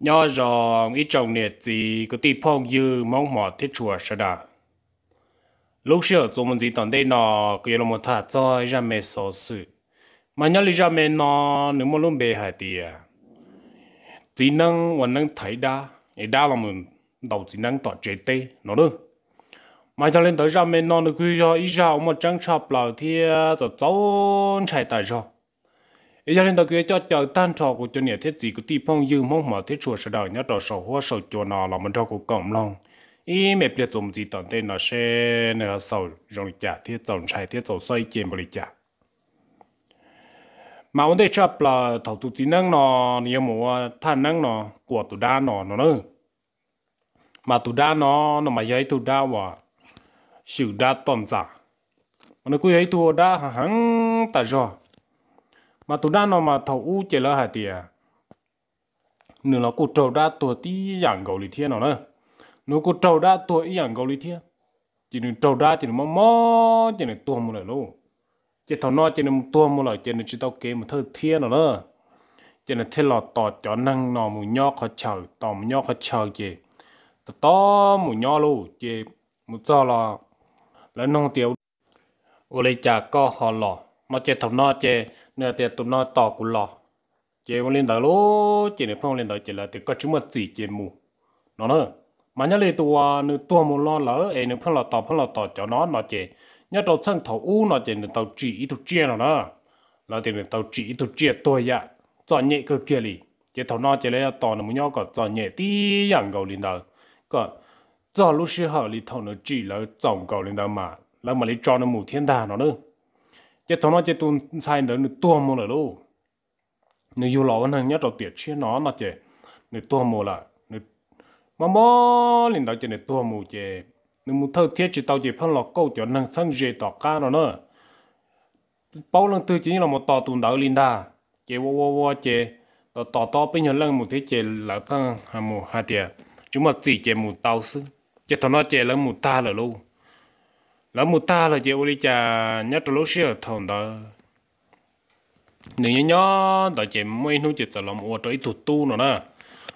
nhớ rằng ít trồng nè gì có tí phong dư mong mỏ thiết chùa sẽ đà lúc xưa chúng mình gì tận đây nọ cứ là một thà cho ra mẹ số sự mà nhớ lý ra mẹ nọ nếu mà luôn bề hại thì à chỉ năng vẫn năng thấy đa để đa là mình đầu chỉ năng tỏ chế tê nó nữa mà cho nên tới ra mẹ nọ nó cứ cho ít ra một trang chọc là thì cho cháu chạy tại rồi ý cho nên tao cứ cho chờ tan trò của cho nhà thiết gì của ti phong dư mong mà thiết chùa sẽ đợi nhớ trò sầu hoa sầu chùa nào là mình cho của cộng lòng ý mẹ biết dùng gì tận tên là xe nửa sầu rồi trả thiết dòng chạy thiết dầu xoay, chìm bồi trả mà vấn đề chấp là thầu tụ chỉ năng nó nhiều mùa than năng nó của tụ đa nó nó nữa mà tụ đa nó nó mà giấy tụ đa và sự đa toàn giả. Nó cứ ấy tụ đa hẳn ta rồi mà tụi đàn nó mà thầu u chỉ là hạt tiền nửa nó cột trâu đã tuổi tí dạng gấu lý thiên nó nữa. Nữa cột trâu đã tuổi dạng gấu lý thiên. Chỉ nên trâu đã chỉ nên mò mò chỉ nên tua một lần luôn chỉ thầu nó chỉ nên tua một lần chỉ nên chỉ tao kế một thơ thiên nó nữa. Chỉ nên thế là tỏ cho năng nó một nhóc khó chờ tỏ một nhóc khó chờ chỉ tỏ một nhóc luôn chỉ một giờ là là nông tiêu ô lấy chả có họ lọ mà chỉ thầu nó chỉ nè thì tụi nó tỏ của lò. Chị muốn lên đó lố chị này phong lên đó chị là tiệt có chúng mà chỉ chế mù. Nó nữa mà nhớ lên tua, à, nữ tua một lo lỡ ấy nữ phong là tỏ phong là tỏ cho nó nó chế nhớ đầu sân thầu u nó chế nữ tàu chỉ tụi chia nó nữa, là tiệt nữ tàu chỉ tụi chia tôi ya chọn nhẹ cơ kia li chế thầu nó chế lấy à, tỏ nó muốn nhớ có chọn nhẹ tí dạng cầu lên đó có cho lúc xưa họ li thầu nó chỉ là tổng cầu lên đó mà. Là mà lấy cho nó mù thiên đà nó nữa chế thằng nó chế tuôn sai nữa, nửa tua mua lại luôn. Nửa yêu lò vẫn hàng nhất đầu tiệt chia nó nó chế nửa tua mua lại nửa mà mò lên đó chế nửa tua mua chế nửa mua thâu thiết chỉ tao chế phân lọ câu cho năng sang dễ tỏ cá nó nữa. Bao lần tư chỉ là một tò tuần đỡ lên đà. Chế wo wo wo chế tò tò tò bây giờ lần một thế chế là thằng hà mù hà tiệt. Chúng mà chỉ chế một tao sư chế thằng nó chế là một ta là luôn là một ta là chị uli cha nhớ trâu lúc xưa thằng đó. Nếu như nhớ đó chị mấy nu chị sẽ làm ô trâu tụt tu nữa nè.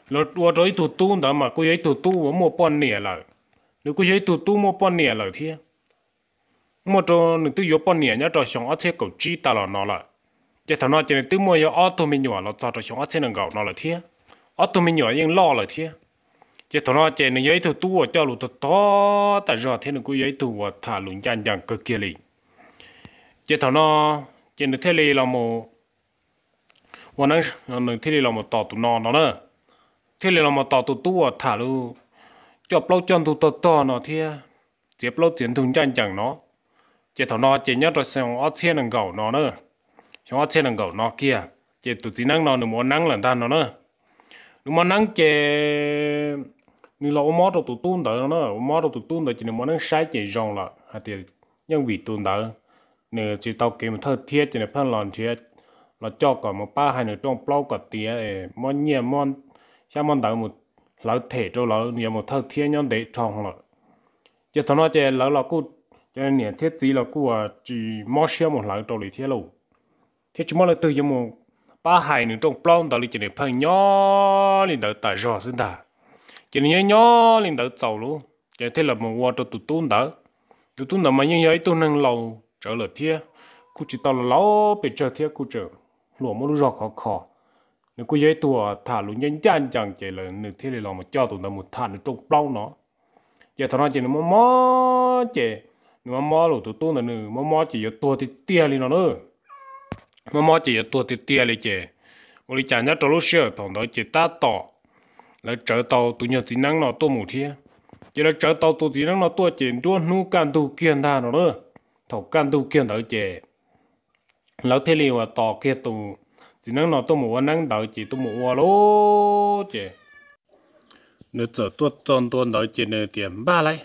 Lo ô trâu tụt tu đó mà cô ấy tụt tu mà mua pon nè là nếu cô ấy tụt tu mua pon nè là thế mua trâu nếu tôi yếu pon nè nhớ trâu xong ở xe cầu chi ta là nó là chị thằng nó chị là tôi mua yếu ô tô mình nhỏ là cho trâu xong ở xe nó gạo nó là thế ô tô mình nhỏ nhưng lo là thế chỉ thằng nó chạy nó giấy thu tu cho lụt to tại giờ thế nó cũng giấy thu thả lụn chăn chăn cực kia liền chỉ thằng nó chỉ nó thế là mộtวันนั้นหนึ่งที่เรามาต่อตุนอนเนาะที่เรามาต่อตุตัวถ่าลูจบเราจนตุต่อต่อเนาะที่เจ็บเราเจียนถึงจังจังเนาะเจ็บถอนอเจียนยอดตัวเสียงอ้อเชียนเก่าเนาะเนอะช่างอ้อเชียนเก่าเนาะเกียเจ็บตุจีนั่งนอนหนึ่งมันนั่งหลังด้านเนาะเนอะหนึ่งมันนั่งเจ như là ôm đồ tụ tuôn đó nó ôm đồ tụ tuôn đó chỉ là món ăn sai chỉ rong là hạt tiền nhưng vì tuôn đó nè chỉ tao kiếm thơ thiết chỉ là phân lòn thiết là cho cả một ba hai nửa trong plau cả tía e, món nhẹ món sao món đó một lão thể cho lão nhiều một thơ thiết nhóm để trong là chỉ thằng nó chỉ lão là cú cho nên nè thiết gì là cú chỉ món xíu một lão trâu lì thiết luôn thiết chỉ món là từ giống một ba hai nửa trong plau đó là chỉ để phân nhỏ lên đỡ tại rõ sinh ta chỉ nhớ nhớ lên đỡ giàu luôn chỉ thế là một qua cho tụt tuôn đỡ tụt tuôn đỡ mà như vậy tôi năng lâu trở lại thia cô chỉ tao là lâu bị chờ thia cô chờ lúa mua rau khó khó nếu cô giấy tua thả luôn nhanh chân chẳng chỉ là nếu thế là mà cho tụi nó một thả nó trong bao nó giờ thằng nó chỉ nó mò mò chỉ nó mò rồi tụt tuôn nữa mò mò chỉ giờ tua thì tia lên nó nữa mò mò chỉ giờ tua thì tia lên chỉ 我哋讲咗做老师，同到只打倒。 Là trở tàu tụi nhật chỉ năng nó tô một thiên chỉ là trở tàu tụi chỉ năng nó tô chỉ đua nu can tu kiên tha nó nữa thầu can tu kiên đỡ chỉ lão thế liền và tàu kia tụ chỉ năng nó tô một năng đỡ chỉ tô một hoa lô chỉ nếu trở tuột tròn tuột đỡ chỉ nửa tiền ba lấy.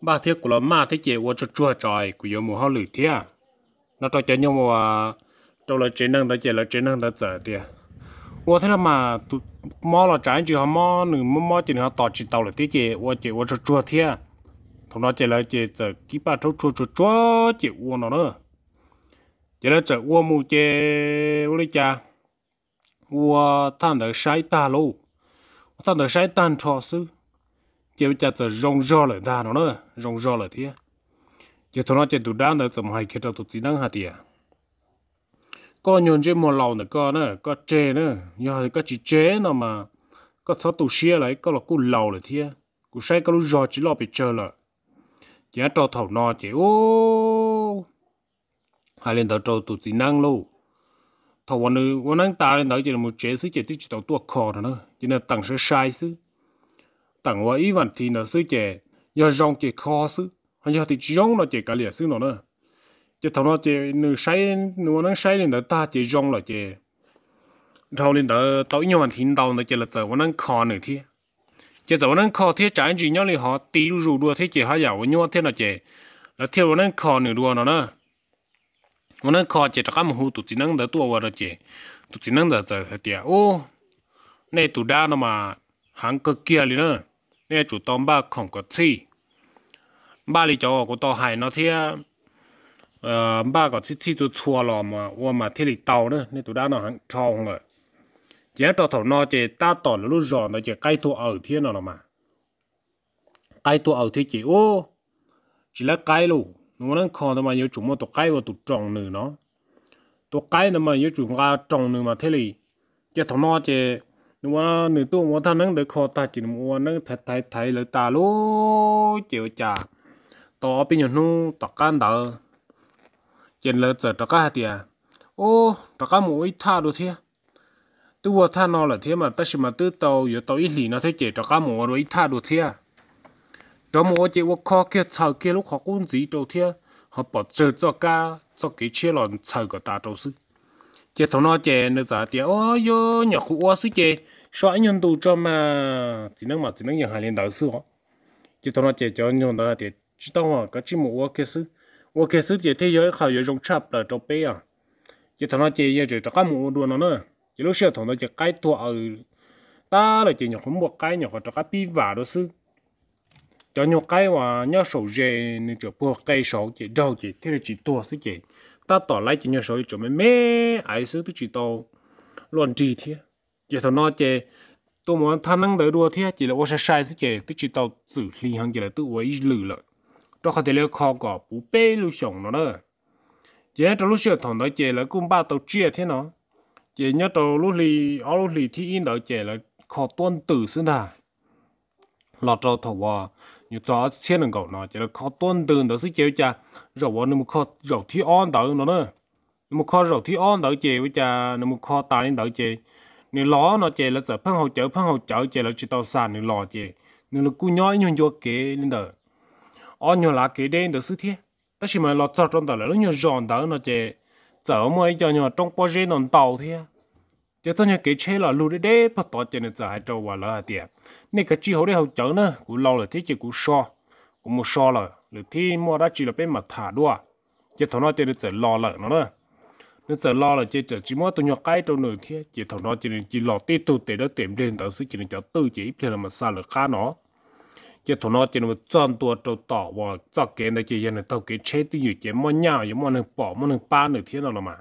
Ba thiết của nó ma thế chỉ qua cho chua trời của yêu mù hao lử thế nó cho chơi nhau mà trong là chế năng đỡ chỉ là chế năng đỡ trở tiền 我睇了嘛，都摸了站就好摸，你摸摸就好打起到了，对姐，我姐我是昨天，同那姐来姐这几把周出出抓姐我了呢，姐来这我母姐我的家，我谈的晒大喽， ta được sai tan cho sư chỉ cho tờ rong rò lại ta nó nữa rong rò lại thế chỉ thằng nó chỉ tụ đan được tầm hai khi cho tụ chỉ năng hạt tiền có nhon chế một lầu nữa có nữa có chế nữa giờ có chỉ chế nữa mà có sáu tụ xe lại có là cú lầu lại thế cú sai có lúc rò chỉ lo bị chơi lại chỉ cho thầu nó chỉ ô hai lên đầu trâu tụ chỉ năng luôn thầuวันนึงวันนั้นตาเลยจะมันเจ๊ซื้อเจ๊ที่จะตัวคอเนอะจะเนี่ยตั้งใช้ใช้ซื้อตั้งว่า chỉ thằng nó chỉ nửa say nửa nó say nên đó ta chỉ rong là chỉ thâu nên đó tối nhau anh thiên đầu nên chỉ là giờ nó khó nửa thì. Chỉ giờ nó khó thì trái chỉ nhau thì họ tí rủ đua thế chỉ họ giàu nhau thế là chỉ là theo nó khó nửa đua nó nè nó khó chỉ là cái mà hụt tụi chỉ năng đó tua vào đó chỉ tụi chỉ năng đó giờ thì ô này tụi đa nó mà hàng cơ kia liền nữa này chủ tóm ba không có chi. Ba lý cho của tàu hải nó thì ờ ba có chỉ chỉ tụi chua lò mà ô mà thế lịch tàu nữa nên tụi đã nó hàng tròn rồi giá tàu thầu nó chỉ ta tỏ là lúc giòn nó chỉ cây tụ ở thiên nào mà cây tụ ở thì chỉ ô chỉ là cây luôn nó đang còn mà nhớ chúng mà tụi cây và tụi tròn nữa nó tụi cây nó mà nhớ chúng ra tròn nữa mà thế lịch giá thầu nó chỉ nhưng mà nửa tôi mà thằng nâng được khó ta chỉ mua nâng thật thấy thấy là ta luôn chịu chả tỏ bên nhau nó tỏ can đỡ chuyện lỡ giờ trắc hạt tiền ô trắc mũi tha đồ thế tôi tha nó là thế mà ta xem mà tư tàu giờ tàu ít lì nó thấy chỉ trắc mũi rồi ít tha đồ thế đó mũi chỉ vô khó kia sau kia lúc họ cũng gì đồ thế họ bỏ chơi cho cá cho cái chia lòn chơi cái ta đâu sư chỉ thằng nó chỉ nó giờ tiền ô yo nhỏ khu ô sư chỉ sợ nhân tù cho mà chỉ năng mà chỉ năng nhận hai liên đầu sư họ chỉ thằng nó chỉ cho nhân đó thì chỉ tao mà cái chỉ mũi kia sư 我 kia sư chỉ thấy giờ họ giờ dùng chắp là cho bé à chỉ thằng nó chỉ giờ chỉ cho cái một đua nó nữa chỉ lúc xưa thằng nó chỉ cái tua ở ta là chỉ nhỏ không một cái nhỏ cho cái pi vào đó sư cho nhau cái mà nhau sầu dê nên cho bùa cây sầu chỉ đâu chỉ thế là chỉ tua sức chỉ ta tỏ lại chỉ nhau sầu cho mấy mẹ ai sức tôi chỉ tao luôn gì thế chỉ thằng nó chỉ tôi muốn tham năng đỡ đua thế chỉ là 我是 sai sức chỉ tôi chỉ tao xử lý hàng chỉ là tôi với lử lợi cho họ thì lấy khó có bù bê lưu sống nó nữa chỉ là trong lúc sửa thằng đó chơi là cũng ba tàu chia thế nó chỉ nhớ tàu lúc lì ở lúc lì thì in đó chơi là khó tuân tử xứ nào lọt trâu thầu hòa như cho xe nâng cầu nó chỉ là khó tuân từ đó sẽ chịu cha rồi bọn nó khó rồi thi on đỡ nó nữa một khó rồi thi on đỡ chè với cha nó khó ta lên đỡ chè nếu ló nó chè là giờ phân hậu chở phân hậu chở chè là chỉ tàu sàn nếu lò chè nếu là cú nhói nhung cho kế lên đỡ Ờ, ở nhiều lá kế đen được sự thế tất nhiên mà lọt cho trong đó là nó nhiều giòn đỡ nó chơi, giờ mới cho nhiều trong bao giờ nó tàu thế chỉ tôi nhiều cái chế là lùi đấy bắt đầu cho nên giờ hai trâu lỡ là tiệt nên cái chi hậu đấy hậu chở nữa cũng lâu rồi thế chỉ cũng so. Cũng một so rồi rồi thì mua đã chỉ là bên mặt thả đua. Chỉ thằng nó chơi là giờ lo lợn nó nữa nó giờ lo là chỉ chỉ mua tôi nhỏ cái đâu nữa thiết, chỉ thằng nó chỉ chỉ lo tít tu để đó tiệm đến tới sự chỉ là cho tư chỉ thì là mà xa được khá nó chế thổ nó chế nó chọn tua trâu tỏ và chọn cái này chỉ nhận được tàu cái chế tự nhiên chế mua nhau chế mua nó bỏ mua nó ba nửa thiên nào là mà.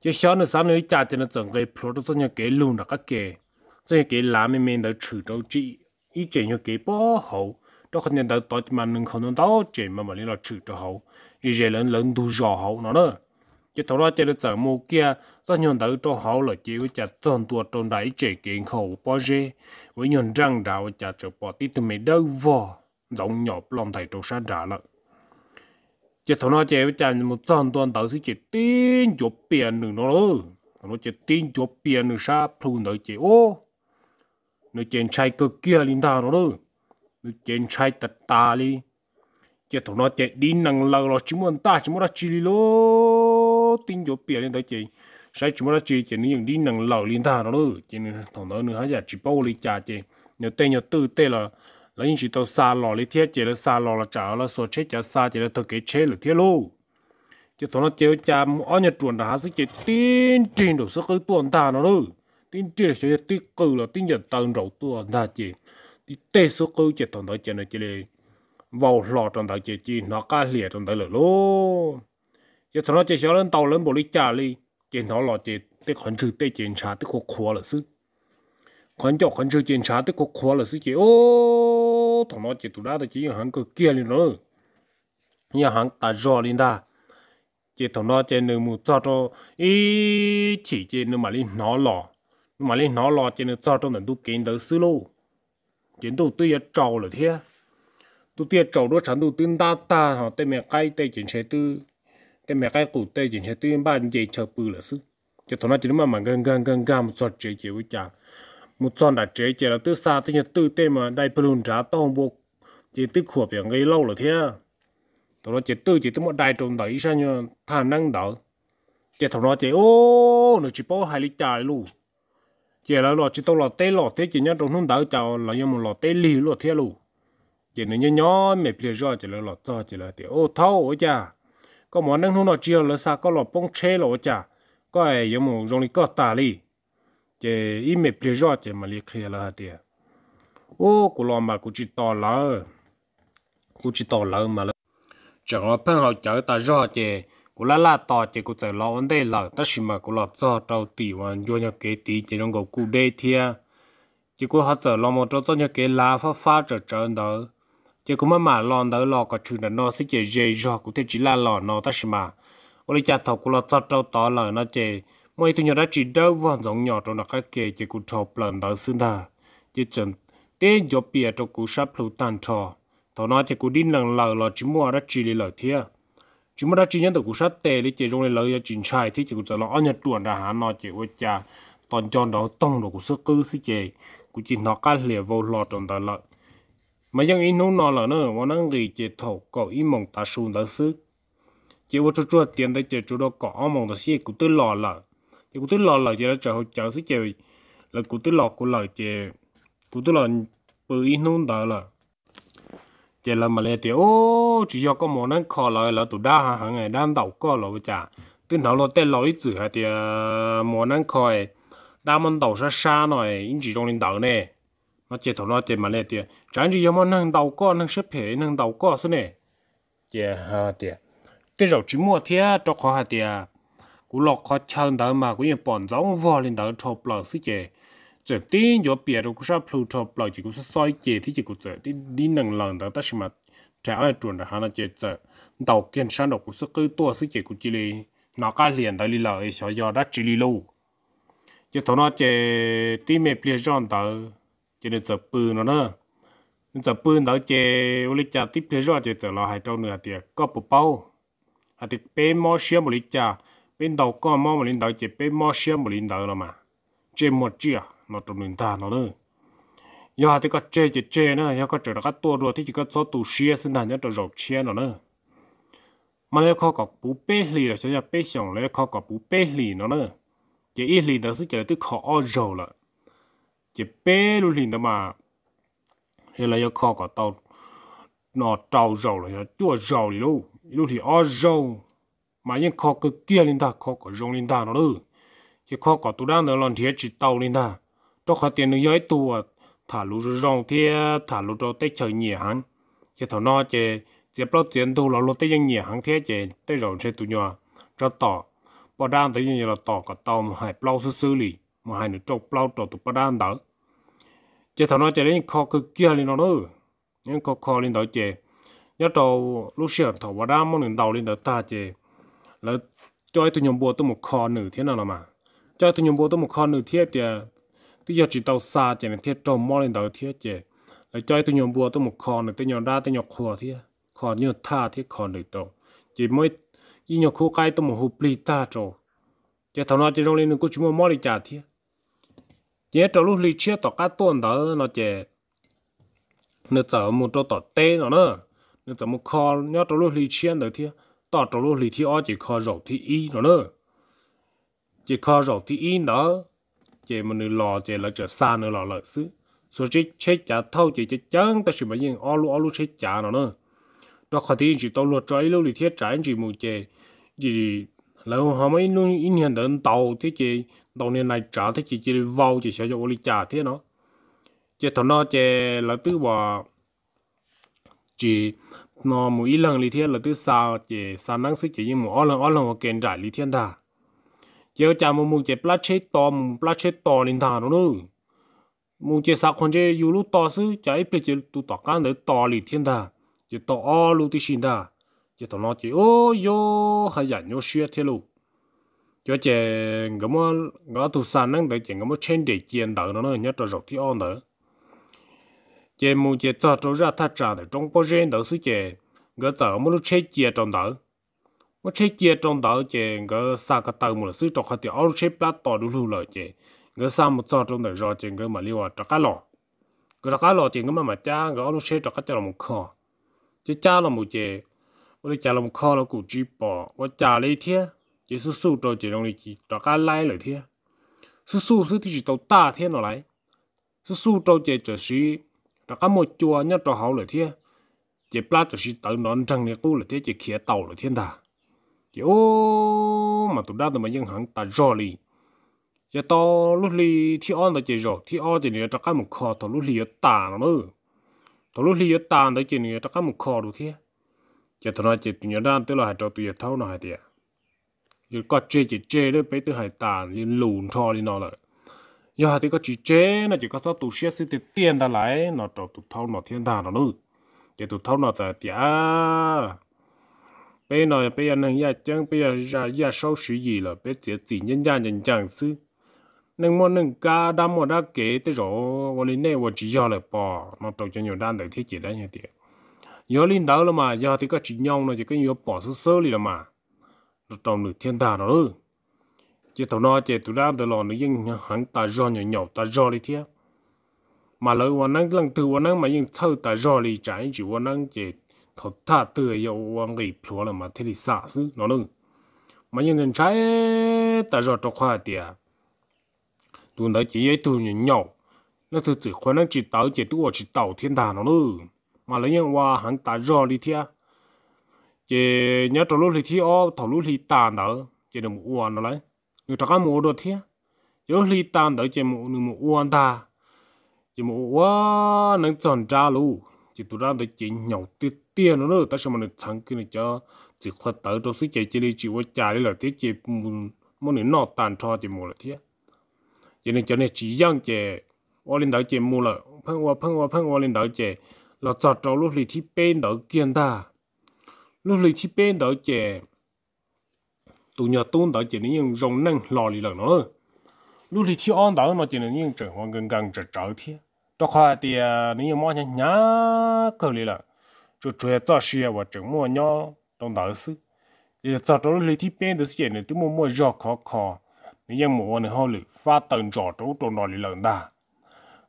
Chế sau này sáng nữa cha chế nó chọn cái product như cái luôn là các cái chế cái làm mình mình đã trừ trâu chỉ ý chỉ như cái bỏ hậu. Đó không nhận được tao mà nâng không nâng tao chế mà mà liên là trừ trâu hậu. Rồi rồi lớn lớn đủ rõ hậu nó nữa chỉ thấu ra chỉ là giờ mua kia, do nhận tới cho họ là chỉ có chặt toàn tua trong đại chế kiện khẩu bao giờ với nhận răng đào chặt cho bỏ tí từ mấy đâu vò giống nhọp lòng thầy trâu sát trả lại chỉ thấu ra chơi với chàng một toàn toàn tàu sẽ chỉ tin chụp biển nữa nó rồi nó chỉ tin chụp biển nữa sao phun nữa chỉ ô. Nó trên chạy cực kia linh ta nó rồi nó trên chạy tật ta đi chỉ thấu ra chơi đi năng lâu rồi chỉ muốn ta chỉ muốn ra chỉ tin chụp biển lên tới chị, sai chúng ta chị chỉ chỉ những đi năng lâu liên thà nó rồi chỉ thằng nó nữa hả giả chỉ bao lý trả chị, nhớ tên nhớ tư tên là là những chỉ tàu xa lò lý thiết chị là xa lò là trả là số chết chả xa chỉ là thực kế chế là thiết luôn chỉ thằng nó chơi chả ở nhà chuẩn là sức chị? Tin trên đồ sức cái tuần ta nó nữa tin trên là sẽ tin cử là tin nhận tầng đầu tuần ta chị, thì tê sức cái chỉ thằng đó chỉ là chỉ là vào lò trong đó chị chỉ nó cá liệt trong đó là luôn giờ thằng nó chỉ sẽ lên tàu lên bộ lý trả đi chỉ nó lò chỉ tức hình trừ tê chỉ trả tức khổ khóa là sư khoản cho khoản trừ chiến trả tức có khóa là sư chỉ ô thằng nó chỉ tụi đã chỉ hàng cái kia lên nữa nhà hàng ta rõ lên ta chỉ thằng nó chỉ nửa muốn cho cho ý chỉ chỉ nửa mà lên nó lò mà lên nó lò chỉ nửa cho cho nên tu kiến được sư lô chỉ tu tuy là trâu là thế tu tiệt trâu đó chẳng tu tin ta ta họ tên mẹ cái tên chuyện chế tư thế mẹ cái cụ tê chỉ sẽ tuyên ban gì chờ bự là sức cho thằng nó chỉ mà mà gần gần gần gần một giọt chế chế với chàng một giọt đã chế chế là từ xa tới nhật từ tê mà đại bự trả tông bộ chỉ từ khổ biển gây lâu là thế. Tụi nó chỉ từ chỉ tới một đại trộn đẩy sang như thà năng đỡ. Chỉ thằng nó chỉ, ô, nó chỉ bỏ hai lít trà luôn. Chỉ là lọ chỉ tao lọ tê lọ thế, chỉ nhớ trong không đỡ chào là như một lọ tê lì luôn thế luôn. Chỉ nó nhớ nhớ mẹ phía rồi chỉ là lọ cho, chỉ là thì ô thâu ở cha có món nâng không nó chiều là sao? Có lọ bông chế lọ chả? Có ai giống một trong đi có tà li chỉ ít mẹ bia rõ chỉ mà liệt kia là thì ô cô lọ mà cô chỉ to lỡ. Cô chỉ to lỡ mà lỡ. Chẳng có phân họ chở ta rõ chè cú la la to chè cú chạy lọ vấn đề lỡ. Ta chỉ mà cú lọ cho trâu tỷ hoàn vô nhau kế tỷ chè trong cầu cú đê thia. Chỉ cú họ chở lọ một trâu cho nhau kế lá phát phát trở trở đó chứ cũng mà mà lo đó lo có chừng là nó sẽ chơi dễ rõ cũng thế chỉ là lo nó ta xem mà. Ô cha thầu cũng lo cho trâu to là nó chơi, mỗi thứ nhỏ đã chỉ đâu vào giống nhỏ trong nó cái kề chè cũng thầu lần đó xưng ta chỉ chân té gió bìa trong cú sắp lưu tan trò. Thọ nó chỉ cũng đi lần lờ là chỉ mua đã chỉ lì lời thiệt chúng mua đã chỉ nhận được cú sát tệ để chỉ trong lờ ya chính trai thì chỉ cũng cho nó anh nhật tuần ra hà nó chỉ với cha toàn cho đó tông được của sức cứ sĩ chỉ cũng chỉ nó cá lìa vô lọt trong đó lợi mà những nô nó là nữa mà nó gì chỉ thầu có ý mong ta xuống đó xứ. Chỉ vô chút chút tiền để chỉ cho đó có mong đó xí cũng tới lò là chỉ cũng tới lò là chỉ là chờ chờ xí chỉ là cũng tới lò của lợ chỉ cũng tới lò bự ý nô đó là chỉ là mà lấy tiền ô chỉ cho có một ăn khó lại là tụi đa hàng ngày đang đầu có rồi chả? Từ nào lo tên lối chữ hay thì một ăn khó đa môn đầu sẽ xa rồi in chỉ trong linh đầu này nó chỉ thằng nó chỉ mà lấy tiền chẳng chỉ giống một năng đầu co năng xếp hệ năng đầu co xí nè chỉ ha tiền từ rồi chỉ mua thiệt cho khó hay tiền cú lọ khó chân đó mà cũng như bọn giống vò lên đầu chụp lọ xí chế giờ tin yo bia đâu cũng sao Pluto lại chỉ cũng soi chế thì chỉ cũng giờ đi đi năng lần đó ta xem mà trả ai chuẩn là hắn chế giờ đầu kiên sáng đâu cũng cứ tua xí chế cũng chỉ là nó cá liền đó đi lợi sợ do đã chỉ đi lâu chỉ thằng nó chế tí mẹ bia chọn đó chỉ là giờ bự nó nữa giờ bự đó chế ô lý cha tiếp theo rồi chế giờ lo hai trâu nữa à thì có bộ bao à thì bé mò xia một lý cha. Bên đầu có mò một lý đầu chế bé mò xia một lý đầu rồi mà. Chế một chia nó trong nền ta nó à nữa giờ thì có chơi chỉ chơi nữa. Giờ có chơi các tua rồi thì chỉ có số tù xia sinh thành cho rộng chia nó nữa mà nếu khó có bù bê lì là sẽ bê xong nếu khó có bù bê lì nó nữa chỉ ít lì đó sẽ chỉ là tức khó rồi là chỉ bé luôn lì đó mà. Hay là yêu khó có tàu nó trâu rồi là chua đi luôn lúc thì ở rầu, mà những khó cái kia lên ta khó có rong lên ta nó nữa chỉ khó có tụ đang nó làm thiệt chỉ tàu lên ta. Cho khó tiền nó giấy tù à, thả lũ rong thì thả lũ cho tới trời nhẹ hắn chỉ thằng nó chỉ chỉ bao tiền tù là lũ những nhẹ hắn thế chỉ tới rồi sẽ tụ nhỏ cho tỏ. Bỏ đan tới như là tỏ cả tàu mà hai bao xử lý mà hai nữa trâu bao trâu tụ bao đan đỡ, chỉ thằng nó chỉ đến kho cứ kia lên nó nữa. Những kho kho lên đó chỉ nhớ trâu lúc xưa thầu bao đan mong lên đầu lên đó ta chỉ là cho tụi nhóm bùa tụi một kho nữ thế nào mà. Cho tụi nhóm bùa tụi một kho nữ thế thì bây giờ chỉ tàu xa chỉ là thế trâu mò lên đầu thế chỉ là cho tụi nhom bùa tụi một nửa tụi nhom ra tụi nhom kho thế. Khò như tha thế khò nửa trâu, chỉ mới y nhom khu cái tôi một hộp lì ta trâu, chỉ thằng nó chỉ trong lên có chúng mò đi trả thiết chế trồng lúc lì chia tỏ cá tuần đó nó chỉ nó chở một trâu tỏ tê nó nữa nó chở một kho nhớ trồng lúc lì chia được thi, tỏ trồng lúc lì thi ó chỉ kho rổ thì y nó nữa chỉ kho rổ thì y đó, chỉ mà nửa lò chỉ là chở xa nửa lò lợi xứ. Số chỉ chế trả thâu chỉ chế chăng ta chỉ mà nhìn ô lu ô lu chế trả nó nữa đó khó thì chỉ tàu luật trái lúc li thiết trái chỉ một chè, chỉ lâu họ mới luôn in hiện đến tàu, thế chị, tàu này này trả, thế chị chỉ vào chỉ sẽ cho ô lý trả thế nó chỉ thằng nó chị là tư bỏ chỉ nó một ít lần lý thiên là tư sao chỉ sao năng sức chỉ nhưng một ô lần ô lần một kiện trả lý thiên ta giờ chả một một chị plát chết to một plát chết to lên thà nó nữa. Một chị sao con chị yêu lúc to sư chả ít chỉ tụt tỏ cá để to lý thiên ta chị to o lu tí xin ta chỉ tao nói chỉ ô yo hay giả nhau xuyên thế luôn, cho chị cái mà ngã tu san năng để chị cái mà trên để chiến đấu nó nó nhớ cho rộng thì on đó chị muốn chị cho cho ra thắt trả để trong bao giờ đó suy chị cái giờ mà lúc chế chia trong đó mà chế chia trong đó chị cái sao cái tàu mu suy cho khai thì ao chế plát to đủ luôn rồi chị cái sao một cho trong đó rồi chị cái mà liu à cho cá lò. Cái cá lò chị cái mà mà cha cái ông chơi cho cá cho là một kho chứ cha là một chè tôi cha là một kho là cụ chỉ bỏ tôi cha lấy thế chỉ số số cho chỉ đồng chỉ cho cá lái lại thế số số số thì chỉ tàu ta thế nó lại số số cho chỉ chỉ sĩ cho cá một chùa nhớ cho hậu lại thế chỉ plát chỉ tự nón trăng này cũng là thế chỉ kia tàu là thiên đà chỉ ô mà tụi đã tụi mà dân hẳn ta rõ liền giờ to lúc li thi on đó chỉ rồi thi on thì nhiều cho cái một kho to lúc li ở tà nó nữa to lúc li ở tà đó chỉ nhiều cho cái một kho đủ thế chỉ thằng nói chỉ tụi nhớ đang tức là hai trò tụi thâu nó hai tiệt chỉ có chê chỉ chê đấy bây tụi hai tàn liên lùn cho đi nó rồi giờ hai tụi có chỉ chê nó chỉ có tao tụi xe xí tiền ra lại, nó trò tụ thâu nó thiên đàng nó nữa chỉ tụ thâu nó tại tiệt bây giờ bây giờ nâng ya chăng, bây giờ ra ya sau sử gì là, bây giờ chỉ nhân gia nhân chẳng sư nâng món nâng cá đam món đã kể tới rồi วัน này tôi chỉ cho là bỏ, nó trâu cho nhiều đan để thiết chế đấy như tiệt nhớ linh đó là mà giờ thì các chỉ nhau là chỉ có nhớ bỏ sơ sơ đi là mà. Nó trồng được thiên đà nó luôn chỉ thầu nó chỉ tụi ra từ lò nó nhưng hắn ta do nhỏ nhỏ ta do đi thế mà lời quan năng, lần từ quan năng mà nhưng thâu ta do đi trái, chỉ quan năng chỉ thầu tha từ yêu quan lý plua là mà thế thì xả xứ, nó luôn mà nhưng thằng trái ta do cho khoa tiệt tụi nó chỉ ấy tụi nhỏ nhỏ. Nó thực sự quan năng chỉ tạo chỉ tụi chỉ tạo thiên đà nó luôn mà lấy những hoa hắn ta rõ đi thia. Chỉ nhớ trâu lú thì thi ô thầu lú thì tàn đó chỉ được một uan nó lấy. Người ta có mua đồ thia. Chỉ lúc thì tàn đó chỉ một người một uan ta. Chỉ một quan năng chọn ra luôn chỉ tụi ra được chỉ nhậu tiết tiền nó nữa. Ta sao mà nó thằng kia này cho. Chỉ khoa tới trong sự chỉ đi chỉ qua trả đi là tiết chỉ muốn muốn nó tàn cho chỉ mua là thia. Cho nên cho nên chỉ rằng chỉ, ở lên đó chỉ mua là phân hoa phân hoa phân hoa lên đó chế là cho cháu lúc lì thi bên đó kiên ta. Lúc lì thi bên đó chè tụ nhà tôn đó chế nên rong năng lò lì lần nữa. Lúc lì thi on đó nó chế nên những trở hoàn gần gần trở trở thế đó khoa thì nếu mà nhá nhá cơ lì à, là cho chơi cho xe và chẳng mua nhau trong đó sự giờ cho cháu lúc lì thi bên đó chế nên tôi mua mua gió khó khó. Nếu như mua này họ lử phát tận trò trâu trong đó lì lần ta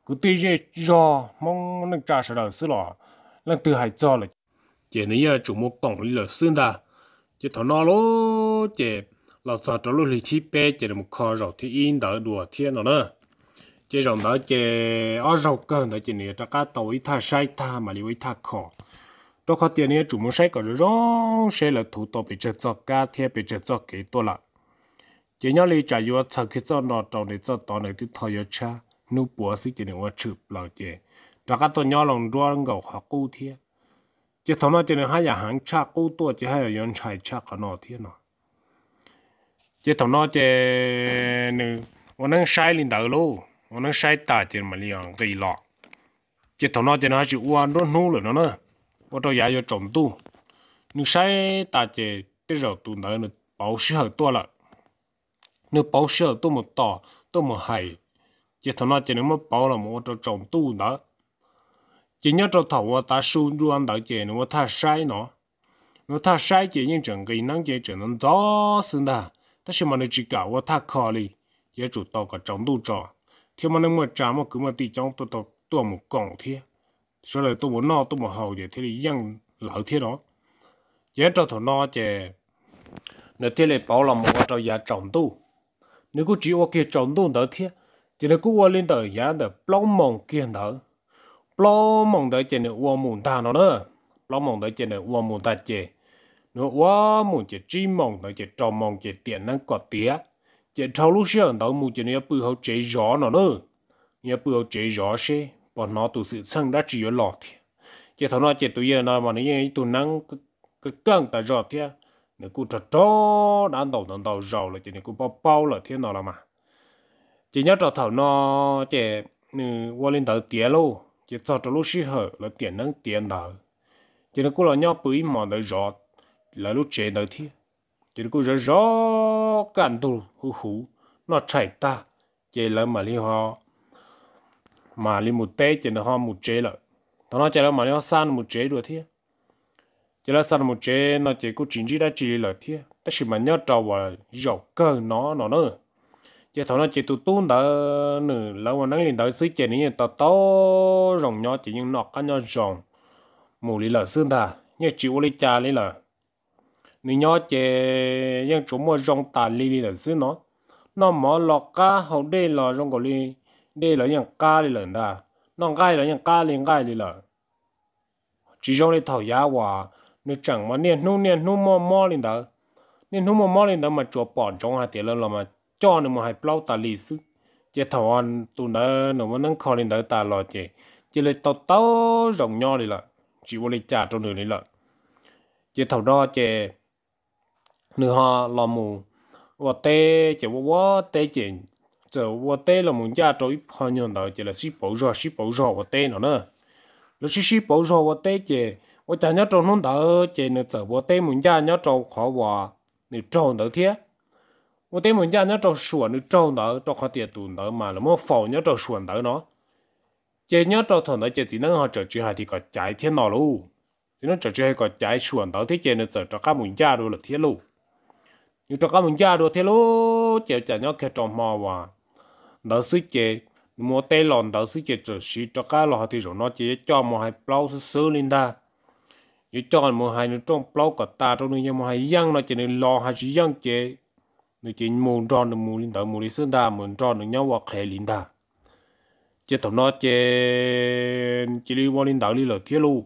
cứ tê dê do mong nâng trà sợ đầu sư lọ lần từ hải cho là chị này à, chủ một cổng lý lợ xương ta chị thọ nó lô chị là sợ trò lô lý chi bê chị một kho rau thì in đỡ đùa thiên nó nữa chị rộng đó chị ở rau cơn đó chị này ta cá tàu ít tha sai tha mà lý ít tha khó đó khó tiền này chủ một sai có rong, sẽ là thủ tục bê chết cho cá thiên bê chết cho kỹ tôi là chị nhớ lý trả yêu thật khi cho nó trâu để cho tao này thì thôi yêu cha nu bùa sĩ chỉ nên qua chụp lòng chè đó các tôi nhỏ lòng đua lòng gầu họ cú thiệt chỉ thằng nó chỉ nên hai nhà hàng cha cú tua chỉ hai yên chạy cha cả nọ thiệt nọ, chỉ thằng nó chỉ nên ông đang sai lên đầu luôn ông đang sai ta chỉ mà liền cái lọ chỉ thằng nó chỉ nó chịu uan đó nu rồi nó nữa ông đâu dạy cho trộm tu nhưng sai ta chỉ tới rồi tu nữa nó bảo sửa tua lại nó bảo sửa tu một tỏ tu một hài chỉ thằng nó chỉ nó mới bảo là một trong trồng tu đó. Chỉ nhớ trong thầu ta su luôn đó chỉ nó tha sai nó. Nó tha sai chỉ những trường cái năng chỉ trường nó rõ sinh đó, ta xem mà nó chỉ cả và tha khó đi. Giờ chủ tàu cả trồng tu trò. Thì mà nó mới trả mà cái mà tì trong tôi tôi tôi một còng thế sau này tôi muốn no tôi muốn hầu vậy thì thì dân lỡ thế đó. Giờ cho thằng nó chỉ nó thế này bảo là một trò giờ trồng tu. Nếu cứ chỉ ok trồng tu đó thế chỉ là cứ qua lên tới giá để plong mong kia thở. Plong mong tới trên này qua mùng ta nó nữa plong mong tới trên này qua mùng ta chè nó qua mùng chỉ chỉ mong tới chỉ trò mong chỉ tiền năng có tía. Chỉ trâu lúc xưa đỡ mùng chỉ là bự hậu chế gió nó nữa nhà bự hậu chỉ gió xe bọn nó tụ sự sang đã chỉ ở lọ thì chỉ thằng nó chỉ tụi giờ nó mà nó tụi năng cái căng ta gió thế nếu cứ cho cho đã đầu đầu đầu rồi là chỉ nếu cứ bao bao là thế nào là mà chỉ nhớ trò thầu nó chỉ ừ, qua lên tàu tiền luôn chỉ cho trò lúc xí hở, là tiền nâng tiền tàu chỉ nó cứ là nhau bưởi mà nó rõ, là lúc chế nó thiệt chỉ nó cứ rõ rõ cản đồ hú hú, nó chạy ta. Chỉ là mà li họ mà li một té, chỉ nó họ một chế là thằng nó chỉ là mà li họ san một chế rồi thiệt chỉ là san một chế nó chỉ có chính trị đã chỉ là thiệt tất nhiên mà nhớ trò và dọc cơ nó nó nữa chỉ thằng nó chỉ tụt tún đỡ nữa lâu mà nắng lên đỡ xí chè này tao to rồng nhỏ chỉ những nọc cá nhỏ rồng. Mù lì là xương ta như chịu lấy cha lấy là nếu nhỏ chè những chỗ mua rồng tàn lì lì là xương nó. Nó mở lọt cá, hậu đây là rồng cổ lì đây là những cá lì là ta nó gai là những cá lý gai lì là chỉ rồng lấy thầu giá hòa nếu chẳng mà niên nu niên nu mò mò lên đó niên nu mò mò lên đó mà chỗ bỏ trong hạt tiền là mà cho nó mà hay bao ta lì sư chỉ thầu an tụ nó nó mà nâng khó lên đỡ ta lo chỉ chỉ lấy tao tao rộng nho đi là chỉ vô lấy trả cho nửa đi là chỉ thầu đó chỉ nửa họ lo mù và tê chỉ vô vô tê chỉ giờ vô tê là muốn trả cho ít họ nhau đó chỉ là ship bảo rồi ship bảo rồi vô tê nó nữa lúc ship ship bảo rồi vô tê chỉ vô trả nhớ trong nó đỡ chỉ nửa giờ vô tê muốn trả nhớ trong khó và nửa trong đỡ thiết 我对门家那找选的找到找看点多到嘛，那么房要找选到呢，这要找同到这只能好找住下啲个解天脑路，只能找住个解选到啲这呢找找家门家路了铁路，你找家门家路铁路，这就要开找嘛哇，那是这。mua tê lòn đó sự kiện trở sĩ cho cá lò thì rồi nó chỉ cho một hai plau sơ sơ lên ta chỉ cho một hai nó trong plau cả ta trong nó một hai yang nó chỉ nên lò hai chỉ yang chế nó chỉ muốn cho nó muốn linh đạo muốn đi sơn đà muốn cho nó nhau hoặc hệ linh đà chỉ thằng nó chỉ chỉ đi vào linh đạo đi là thiết luôn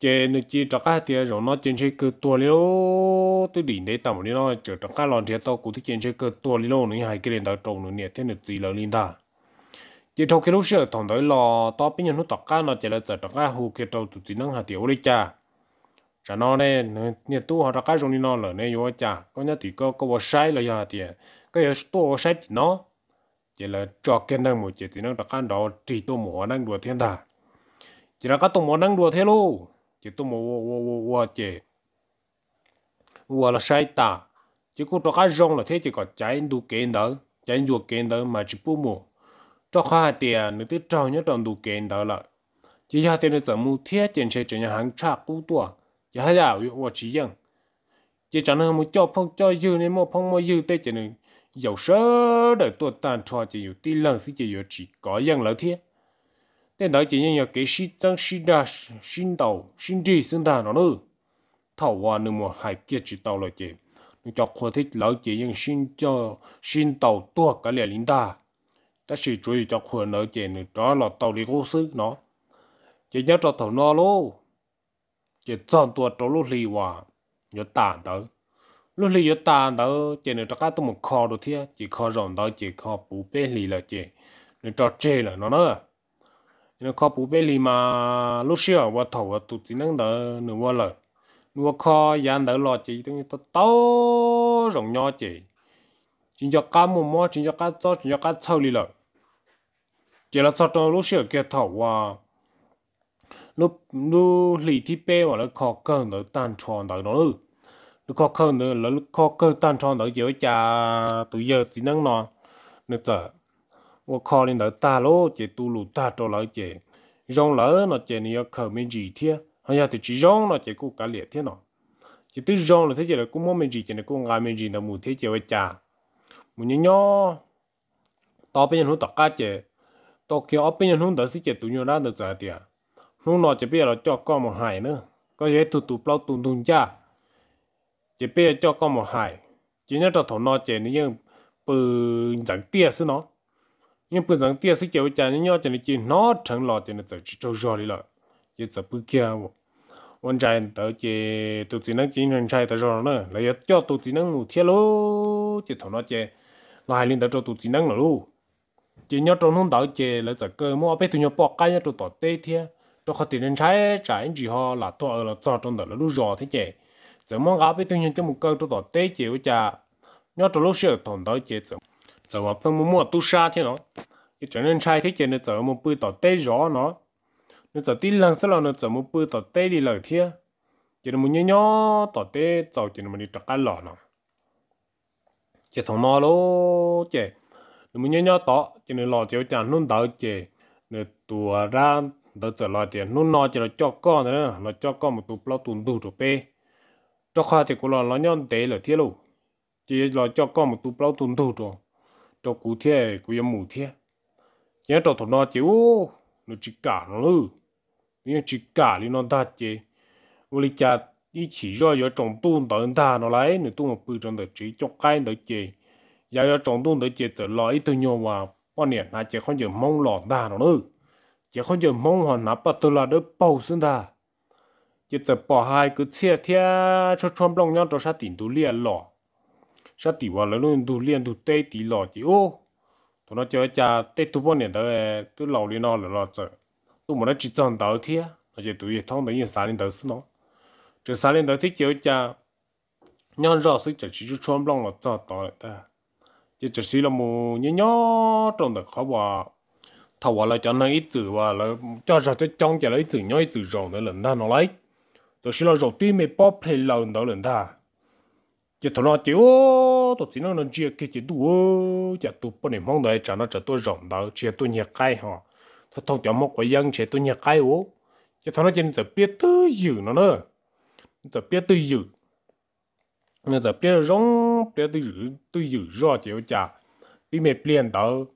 chỉ nó chỉ cho cái tiền rồi nó trên chơi cơ tua đi lô tôi đỉnh đấy tầm đi nó chờ cho cái lon thiệt tao cũng thích trên chơi cơ tua đi lô nó hay cái linh đạo trồng nó nè thế nó gì là linh đà chỉ trong cái lúc sợ, thằng đấy lo to bây giờ nó tọt cá nó chỉ là chờ cho cái hồ kia trâu tụi chỉ năng hạt tiểu đi cha chả nó nè nè tu họ ra cái trong đi nó là nè yo chả có nhá thì có có vào sai là ya thì cái yo tu sai thì nó chỉ là cho cái năng một chỉ thì nó đặt cái đó chỉ tu một năng đùa thiên ta chỉ là cái tu một năng đùa thế luôn chỉ tu một wo wo wo wo chỉ wo là sai ta chỉ có cho cái rong là thế chỉ có trái đủ kiện đó trái đủ kiện đó mà chỉ bu một cho khai tiền nữa tiếp trâu nhớ trong đủ kiện đó là chỉ là tiền nó怎么贴tiền sẽ chỉ là hàng差不多 giờ hay là ở chỉ dân. Chỉ chẳng hơn một cho phong cho dư nên một phong mua dư tê chỉ nên dầu sớ đời tôi tàn cho chỉ nhiều tí lần xí chỉ nhiều chỉ có dân lỡ thiết. Tên đó chỉ nhân cái sĩ tăng sĩ đa sinh đầu sinh trí sinh đa nó nữa. Thảo hoa nữa mà hai kia chỉ tàu là chỉ nó cho khoa thích lỡ chỉ nhân sinh cho sinh tàu tua cả lẻ lính ta ta sĩ chú ý cho khoa lỡ chỉ nên đó là tàu đi cố sức nó. Chỉ nhớ cho thảo nó luôn chỉ chọn tua trâu lúc lì hòa, nhớ tàn tới. Lúc lì nhớ tàn tới, chỉ nên cho các tôi một kho đồ thiệt chỉ kho rộng tới, chỉ kho bù bê lì là chỉ nên cho chê là nó nữa. Nên kho bù bê lì mà lúc xưa qua thầu qua tụt chỉ năng đỡ nửa qua lời nửa kho dàn đỡ lo chỉ tôi tôi tao rộng nhỏ chỉ. Chỉ cho cá mồm mò, chỉ cho cá cho chỉ cho cá sâu lì lời chỉ là cho trong lúc xưa kia thầu và lúc lúc lì thì bé hoặc là khó cơ nữa tan tròn đó. Nữa nó khó cơ nữa là nó khó cơ tan tròn đó giờ cha tụi giờ chỉ năng nó nữa ta tu lù ta cho lại nó chỉ gì hay là nó cũng liệt từ cũng gì cũng gì cha tao bây giờ tao ở bây giờ giờ lúc nọ chỉ biết là cho con một hải nữa. Có dễ tụt tụt bao tụt tụt cha. Chỉ biết cho con một hải chỉ nhớ cho thằng nọ chỉ nó bự chẳng tia xí nó. Nhưng bự chẳng tia xí kiểu cha nhớ chỉ nó chỉ nó thằng lọ chỉ nó chỉ trâu rò đi rồi chỉ chỉ kia. Một trai tớ chỉ tụt chỉ nó chỉ thằng trai tớ rò nữa lấy cho tụt chỉ nó ngủ thiệt luôn chỉ thằng nọ chỉ lại lên tớ cho tụt chỉ nó luôn chỉ nhớ trong hôm đó chỉ là chỉ cơ, mua bé tụi nhớ bỏ cái nhớ tụt tọt tê thiệt tôi khó tiền đến trái trái chỉ họ là tôi ở là cho trong đó là thế chị giờ mong gái với tôi nhận cho một cơ tôi tỏ tế chị với cha nhớ tôi lúc sửa thằng đó chị giờ giờ mà tôi muốn mua tu thế nó cái trở nên trái thế chị nó giờ một bữa tỏ tế rõ nó. Nó giờ tin lần sau là nó giờ một bữa tỏ tế đi lời thế chị nó muốn nhớ nhớ tỏ tế, giờ chị nó cái thằng nó lố chị nó muốn nhớ nhớ tỏ chị nó lọ chị chả luôn đỡ chị nó đỡ giờ lại tiền nó nó chỉ là cho con nữa nó cho con một tụ bao tụ đủ rồi pe cho khoa thì cũng là nó nhon tế là thiết luôn chỉ là cho con một tụ bao tụ đủ rồi cho cụ thiết cụ yếm mù thiết nhớ cho thằng nó ô, nó chỉ cả nó luôn nhưng chỉ cả đi nó ta chứ, vô lý cha đi chỉ do giờ trồng tuôn tới ta nó lấy nó tuôn một bự trong đời chỉ cho cái đời chế giờ giờ trồng tuôn đời chế từ lại từ nhau mà quan niệm là chỉ không giờ mong lọt ta nó nữa chỉ không chịu mong hoàn nạp bắt từ là đỡ bầu sinh ta chỉ chờ bỏ hai cứ chia thia cho chọn lòng nhau cho sát tỉnh tu liền lọ sát tỉnh vào luôn tu liền tu tê tí lọ chỉ ô tụi nó chơi cha tê tu bao nhiêu đó tôi lâu liền nó là lọ chơi tôi muốn nó chỉ chọn đầu thia nó chỉ tụi thông được những sáu linh đầu xí nó chỉ sáu linh đầu thì chơi cha nhau rõ sự chỉ chỉ chọn lòng là cho đó là ta chỉ chỉ xí là một nhnhỏ nhỏ trong đó khó ว่า thầuว่าlà cho nó ít chữ và là cho ra cho trong cho lấy chữ nhỏ ít chữ rộng nữa lần ta nó lấy rồi xí là rộng tuy mấy bóp play lần đó lần ta chỉ thằng nó chỉ ô tôi chỉ nó nó chỉ cái chỉ đủ chỉ tụ bọn này mong đợi cho nó cho tôi rộng đó chỉ tôi nhẹ cái họ tôi thông cho một cái dân chỉ tôi nhẹ cái ô chỉ thằng nó chỉ nó biết tư dữ nó nữa nó biết tư dữ nó giờ biết rong biết tư dữ tư dữ rõ chỉ chả bị mẹ biến đó chỉ chả giờว่าเ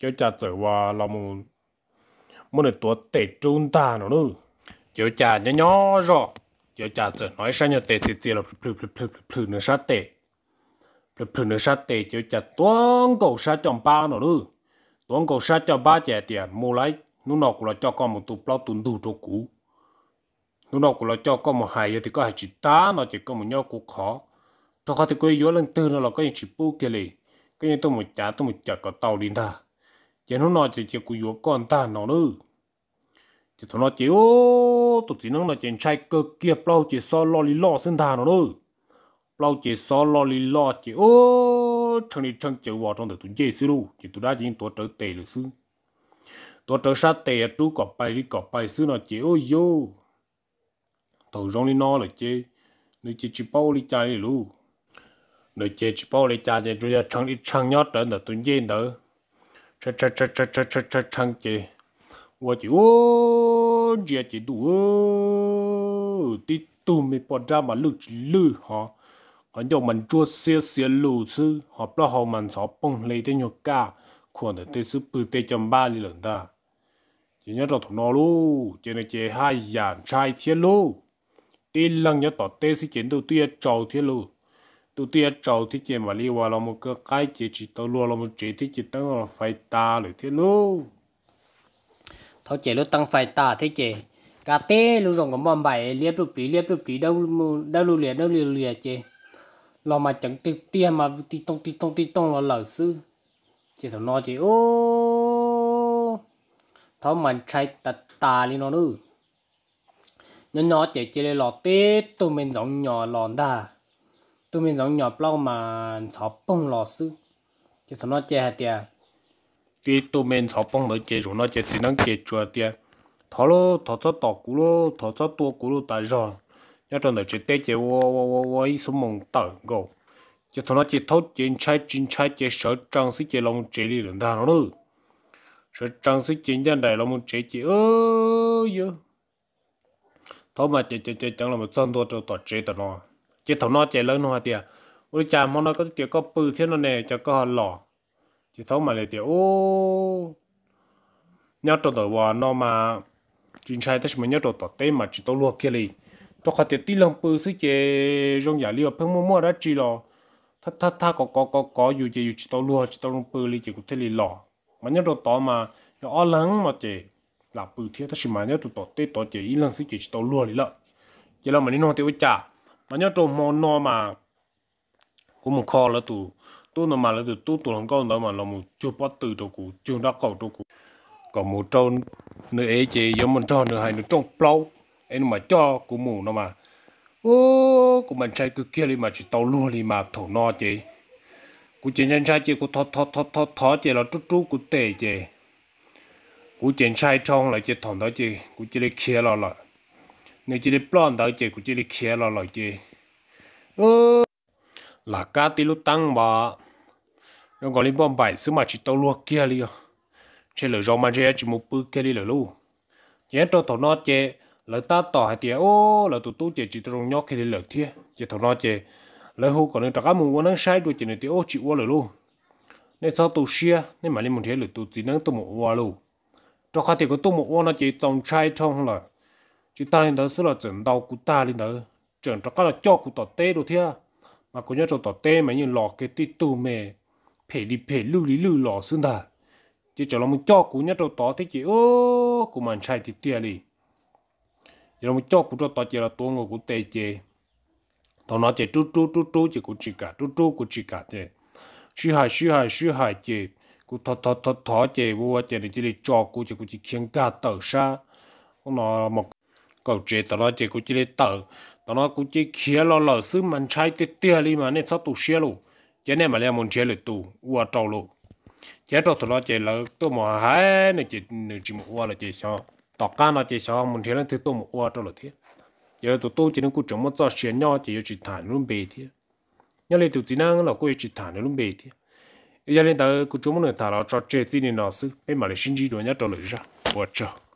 รา muốn muốn là tuổi tệ trung ta nó nữa. Cho cha nhỏ nhỏ rồi cho cha giờ nói sao nhỏ tệ thì chỉ là plu plu plu plu plu, nữa sát tệ plu plu nữa sát tệ cho cha tuấn cầu sát chồng ba nó nữa. Tuấn cầu sát cho ba trẻ tiền mua lấy. Nó nào cũng là cho con một tụ bao tuần đủ cho cũ. Nó nào cũng là cho con một hai giờ thì có hai chỉ ta nó chỉ có một nhau cũng khó cho khó thì quay vô lần tư nó là có những chỉ bu kia liền cái những tôi một chả tôi một chả có tàu đi ta chỉ nó nói chỉ chỉ cũng con ta nó nữa. Chỉ thằng nó chỉ ô, tụi chỉ nó là chỉ chạy cơ kia bao chỉ so lo lì lo sinh thà nó nữa bao chỉ so lo lì lo chỉ ô, thằng đi thằng chịu vào trong đời tụi dễ sư luôn chỉ tụi đã chỉ tụi trở tệ được xứ tụi trở sát tệ, chú cọp bay đi cọp bay xứ nó chỉ ô yo thầu rong đi nó là chỉ nó chỉ chỉ bao đi cha đi luôn nếu chỉ chỉ bao đi cha thì tụi thằng đi thằng nhót trở là tụi dễ nữa cha cha cha cha cha cha cha chăng chị 我就我姐姐都我的都没把咱们路路哈，俺叫们做些些路子，好不好？们少蹦来点肉干，可能得是不得讲巴里人的。今天找同老路，今天这还养菜铁路，这冷要到这时间都都要找铁路。Lu, tí trầu trâu thì chỉ mà li vào là một cái chỉ chỉ tao luôn là một chỉ thì chỉ tăng là phải ta rồi thiết lu thôi chỉ lúc tăng phải ta thế chỉ cà tê lúc rồng có mầm bảy liếp lúc tí liếp lúc tí đâu đâu lúc liệt đâu liệt liệt chị lo mà chẳng tiêu tiền mà tí tông tí tông tí tông là lỡ sư chị thằng nó chị ô thọ mình chạy tạt tà đi nó nữa nhỏ nhỏ chị chỉ lên lọ tê tụi mình giống nhỏ lòn ta tụi mình giống nhỏ bao mà sợ bông lò sư. Chứ thằng nó chế hạt tiền cái tụ men sáu bông nó chế rồi nó chế chỉ năng chế chùa tiền thọ lô thọ cho tỏ cú lô thọ cho tua cú lô tại rồi nhớ trong đời chế tê chế wo wo wo wo ít số mông tờ go chứ thằng nó chế thốt chế trái chín trái chế sợ trăng sĩ chế lòng chế đi lần ta nó nữa sợ trăng sĩ chế nhân đại lòng chế chế ơ yo thọ mà chế chế chế chẳng là một chân tua cho tỏ chế tao nó chỉ thọ nó chạy lớn hoa tiệt ôi cha mong nó có tiệt có bự thế nó nè, cho có lò chỉ thấu mà lại tiệt ô. Nhớ trâu tờ hòa nó mà chính sai tới mình nhớ trâu tờ tê mà chỉ tao luộc kia đi tôi khát tiệt tí lòng bự sức chế trong giả liệu phăng mua mua đã chỉ lò. Thắt thắt thắt có có có có dù chế dù chỉ tao luộc chỉ tao lòng bự đi chỉ có thể đi lò mà nhớ trâu tờ mà, nhớ ở lăng mà chế là bự thiệt tới mà nhớ trâu tờ tê tờ chế ý lăng sức chế chỉ tao luộc đi lợ chỉ là mình đi nó tiêu chả mà nhớ trộm mò nó mà. Cũng một kho là tụ tụ nó mà là tụ tụ tụ lòng con đó mà là một chưa bắt từ chỗ cũ chưa đã cầu chỗ cũ. Còn một trâu nữa ấy chỉ giống một trâu nữa hay nữa trong plau. Em mà cho cũng mù nó mà. Ô cũng mình chạy cứ kia đi mà chỉ tàu luôn đi mà thổ no chị cụ chỉ nhân sai chị cụ thọ thọ thọ thọ thọ chị là chút chút cụ tệ chị cú chiến trai trong lại chị thằng đó chị cú chỉ để kia lo lại nếu chỉ để plon đó chỉ cũng chỉ để kia lo lo chỉ ơ. Là cá tí lúc tăng mà nó còn liên bom bài, xứ mà chỉ tàu luộc kia đi à. chế lửa rau mà chế chỉ một bữa kia đi lửa luôn chế cho thằng nó chế lỡ ta tỏ hai tiệt ô, lỡ tụt tụt chế chỉ trong nhóc kia đi lửa thiê chế thằng nó chế lỡ hú còn nên trả cá mùng quan năng sai đuôi chế này tiệt ô chịu quá lửa luôn nên sao tàu xia? Nên mà lên một thế lửa tụt chỉ năng tụt một qua luôn cho khách thì có tụt một qua nó chỉ trong chai trong là chỉ ta lên đó trận đau của ta lên cho cái là cho của tọt tê đồ thia, mà có nhớ cho tọt tê mà như lọ cái tí tụ mè. Phê đi phê lưu lý lưu lọ xương ta chỉ cho nó một cho của nhớ cho tọt thế chỉ ô của mình chạy thì tiệt đi giờ một cho của cho tọt chỉ là tuồng của tê chế tao nói chỉ chú chú chú chú chỉ của chỉ cả chú chú của chỉ cả chế sư hại sư hại sư hại chế của thọ thọ thọ thọ chế vô chế này chỉ là cho của chỉ của chỉ khiến cả tờ sa nó một cậu chế tao nói chế cũng chỉ để tờ. Tao nói cũng chỉ khía lo lo sư mình trái tê tê đi mà nên sao tụ xía luôn chế này mà lấy muốn chế được tụ qua trâu luôn chế trâu tao nói chế là tôi mà hái này chỉ nửa chỉ một qua là chế sao tao cá nó chế sao muốn chế lên thì tôi một qua trâu là thế giờ tụi tôi chỉ nên cũng chống một giờ xe nhỏ chỉ chỉ thản luôn bề thế nhớ lên tụi chỉ năng là cũng chỉ thản luôn bề thế giờ lên tới cũng chống một người thả là cho chế gì nên nó sư bên mà lại sinh gì rồi nhớ trâu lời ra. 我这。